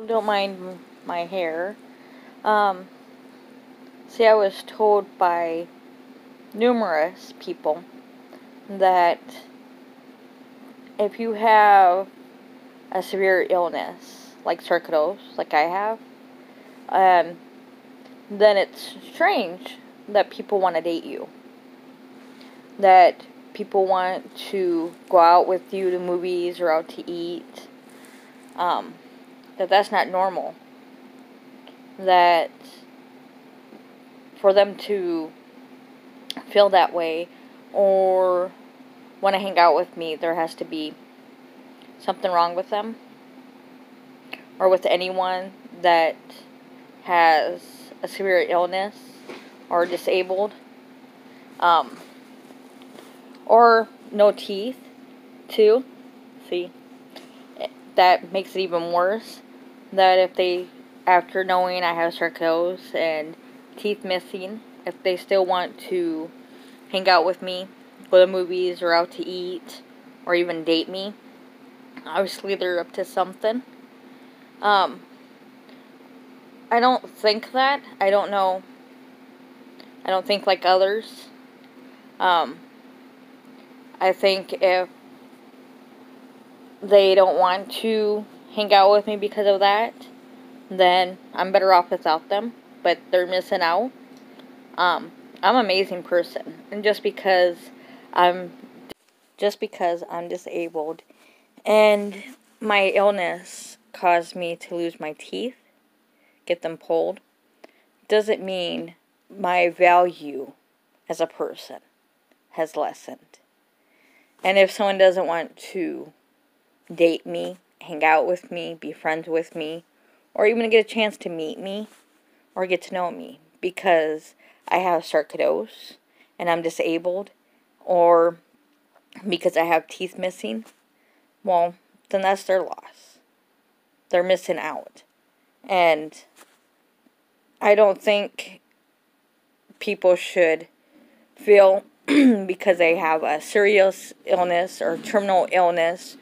don't mind my hair. Um, see, I was told by numerous people that if you have a severe illness, like sarcoidosis, like I have, um, then it's strange that people want to date you. That people want to go out with you to movies or out to eat. Um, that that's not normal. That for them to feel that way or want to hang out with me, there has to be something wrong with them or with anyone that has a severe illness or disabled um, or no teeth too see that makes it even worse that if they after knowing I have sarcoidosis and teeth missing if they still want to hang out with me go to movies or out to eat or even date me obviously they're up to something um, I don't think that. I don't know. I don't think like others. Um, I think if they don't want to hang out with me because of that, then I'm better off without them. But they're missing out. Um, I'm an amazing person, and just because I'm just because I'm disabled and my illness caused me to lose my teeth get them pulled, doesn't mean my value as a person has lessened. And if someone doesn't want to date me, hang out with me, be friends with me, or even get a chance to meet me or get to know me because I have sarcoidosis and I'm disabled or because I have teeth missing, well, then that's their loss. They're missing out. And I don't think people should feel because they have a serious illness or terminal illness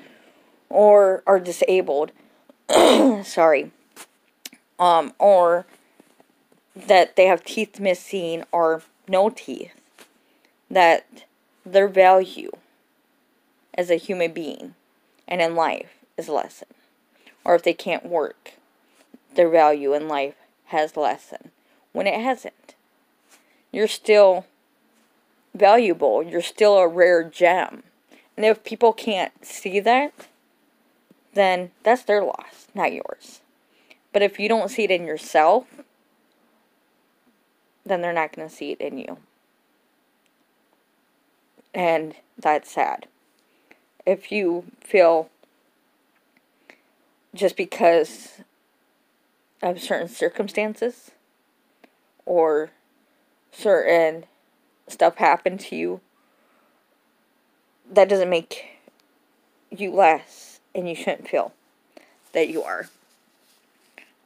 or are disabled sorry um or that they have teeth missing or no teeth that their value as a human being and in life is lessened or if they can't work their value in life has lessened when it hasn't. You're still valuable. You're still a rare gem. And if people can't see that, then that's their loss, not yours. But if you don't see it in yourself, then they're not going to see it in you. And that's sad. If you feel just because of certain circumstances or certain stuff happened to you, that doesn't make you less, and you shouldn't feel that you are.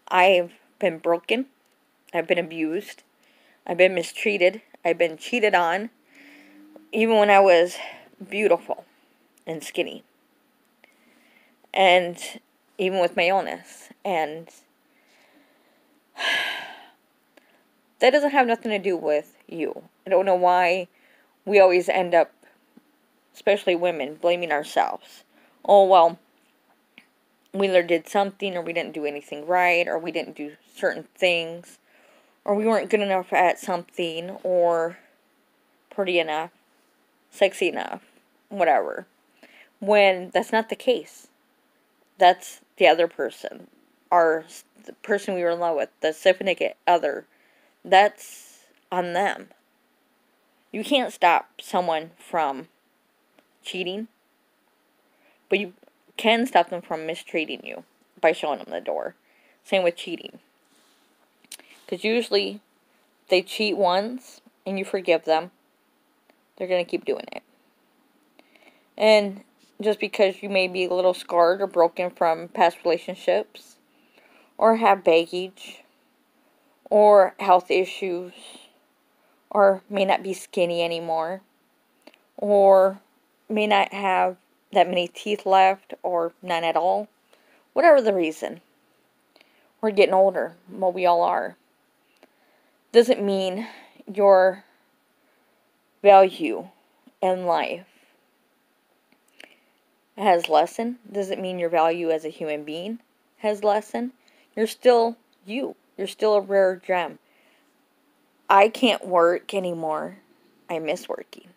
I've been broken, I've been abused, I've been mistreated, I've been cheated on, even when I was beautiful and skinny. And even with my illness. And that doesn't have nothing to do with you. I don't know why we always end up, especially women, blaming ourselves. Oh, well, we either did something or we didn't do anything right or we didn't do certain things or we weren't good enough at something or pretty enough, sexy enough, whatever. When that's not the case. That's the other person. Our the person we were in love with, the significant other, that's on them. You can't stop someone from cheating, but you can stop them from mistreating you by showing them the door. Same with cheating. Because usually they cheat once and you forgive them, they're going to keep doing it. And just because you may be a little scarred or broken from past relationships or have baggage or health issues or may not be skinny anymore or may not have that many teeth left or none at all whatever the reason we're getting older. Well, we all are. Doesn't mean your value in life has lessened. Doesn't mean your value as a human being has lessened. You're still you. You're still a rare gem. I can't work anymore. I miss working.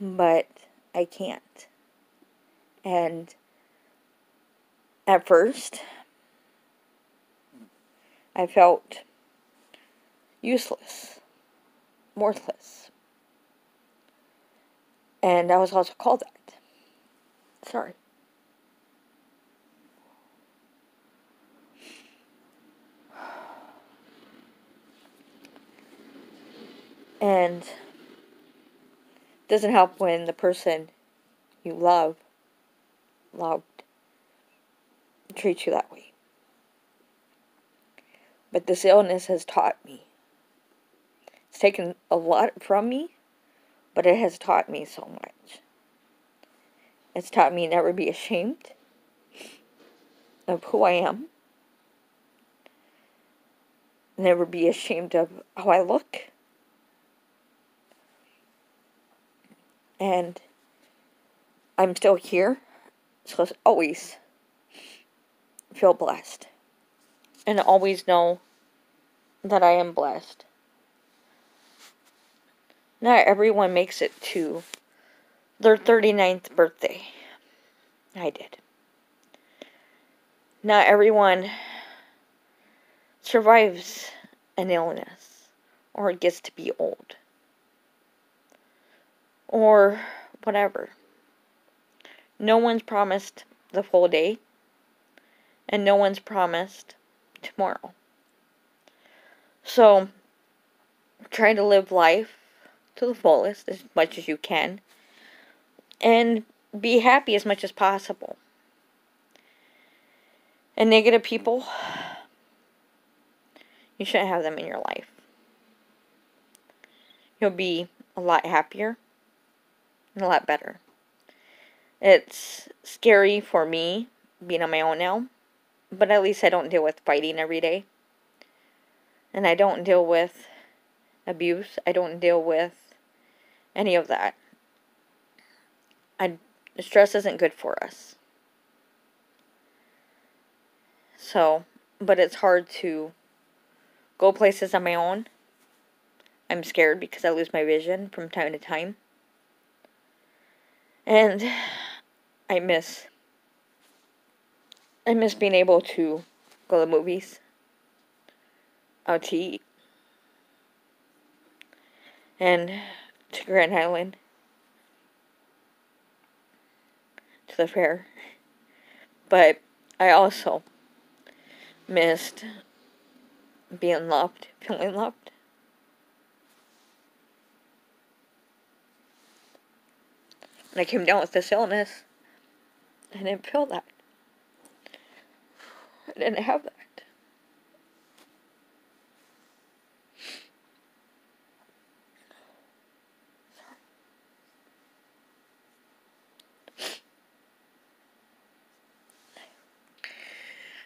But I can't. And at first, I felt useless, worthless. And I was also called that. Sorry. And doesn't help when the person you love loved treats you that way. But this illness has taught me. It's taken a lot from me, but it has taught me so much. It's taught me never be ashamed of who I am. Never be ashamed of how I look. And I'm still here, so I always feel blessed. And always know that I am blessed. Not everyone makes it to their 39th birthday. I did. Not everyone survives an illness or gets to be old or whatever. No one's promised the full day, and no one's promised tomorrow. So, try to live life to the fullest as much as you can and be happy as much as possible. And negative people, you shouldn't have them in your life. You'll be a lot happier a lot better. It's scary for me being on my own now, but at least I don't deal with fighting every day and I don't deal with abuse. I don't deal with any of that. I stress isn't good for us. So, but it's hard to go places on my own. I'm scared because I lose my vision from time to time. And I miss I miss being able to go to movies out to eat. And to Grand Island. To the fair. But I also missed being loved, feeling loved. And I came down with this illness. I didn't feel that. I didn't have that.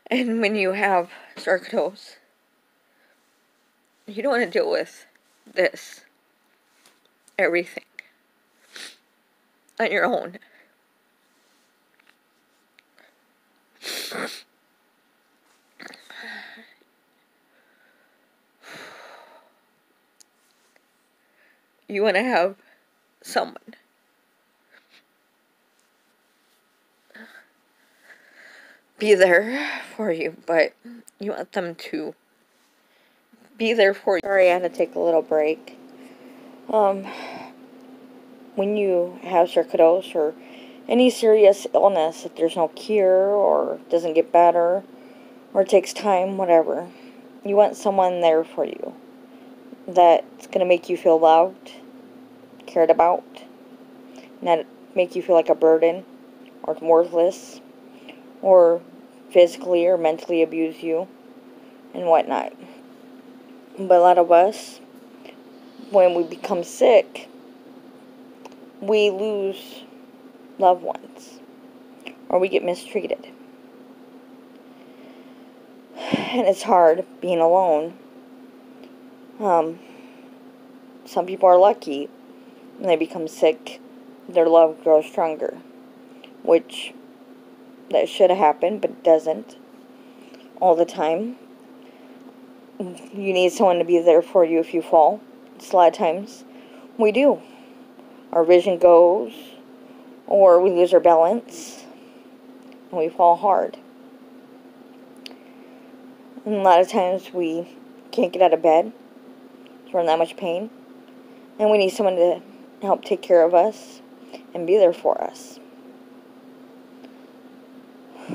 And when you have sarcoidosis, you don't want to deal with this, everything, on your own. You want to have someone be there for you, but you want them to be there for you. Sorry, I had to take a little break. Um, when you have sarcoidosis or any serious illness, if there's no cure or doesn't get better or takes time, whatever, you want someone there for you that's going to make you feel loved, cared about, not make you feel like a burden or worthless or physically or mentally abuse you and whatnot. But a lot of us, when we become sick, we lose loved ones or we get mistreated. and it's hard being alone. Um, some people are lucky when they become sick, their love grows stronger, which that should have happened, but doesn't all the time. You need someone to be there for you if you fall. It's a lot of times we do. Our vision goes, or we lose our balance, and we fall hard. And a lot of times we can't get out of bed. We're in that much pain. And we need someone to help take care of us and be there for us.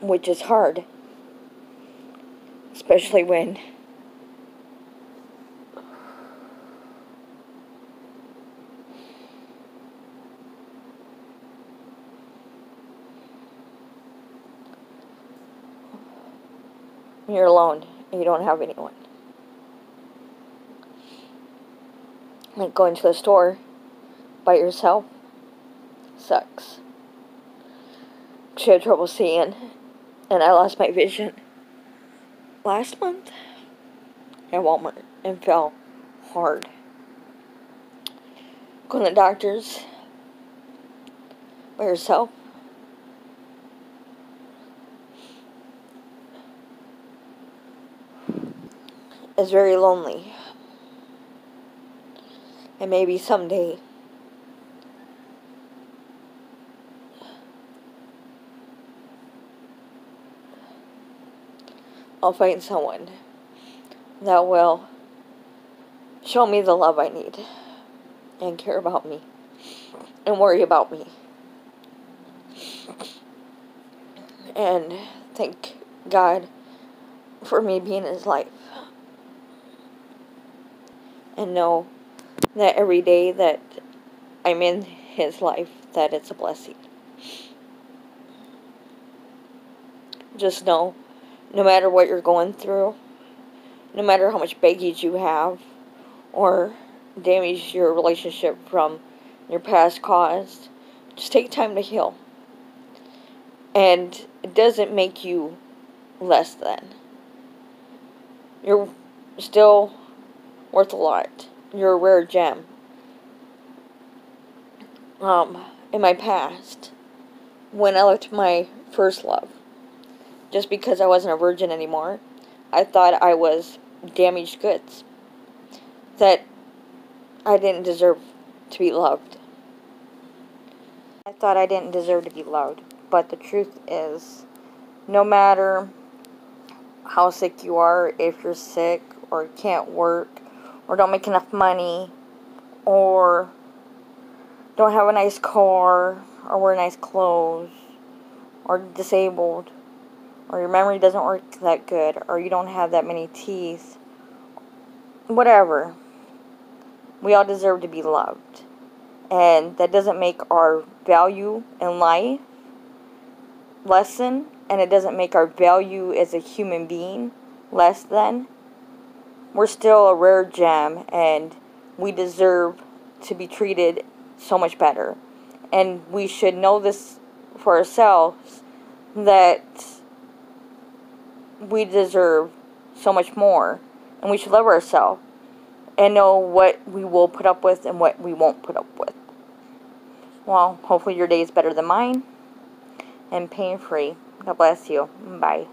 Which is hard. Especially when you're alone and you don't have anyone. Like going to the store by yourself sucks. She had trouble seeing and I lost my vision last month at Walmart and fell hard. Going to the doctors by yourself is very lonely. And maybe someday I'll find someone that will show me the love I need and care about me and worry about me. And thank God for me being his life and know that every day that I'm in his life that it's a blessing. Just know no matter what you're going through, no matter how much baggage you have or damage your relationship from your past caused, just take time to heal. And it doesn't make you less than. You're still worth a lot. You're a rare gem. Um, in my past, when I left my first love, just because I wasn't a virgin anymore, I thought I was damaged goods. That I didn't deserve to be loved. I thought I didn't deserve to be loved. But the truth is, no matter how sick you are, if you're sick or can't work, or don't make enough money or don't have a nice car or wear nice clothes or disabled or your memory doesn't work that good or you don't have that many teeth whatever. We all deserve to be loved. And that doesn't make our value in life lessen and it doesn't make our value as a human being less than we're still a rare gem and we deserve to be treated so much better. And we should know this for ourselves that we deserve so much more. And we should love ourselves and know what we will put up with and what we won't put up with. Well, hopefully your day is better than mine and pain free. God bless you. Bye.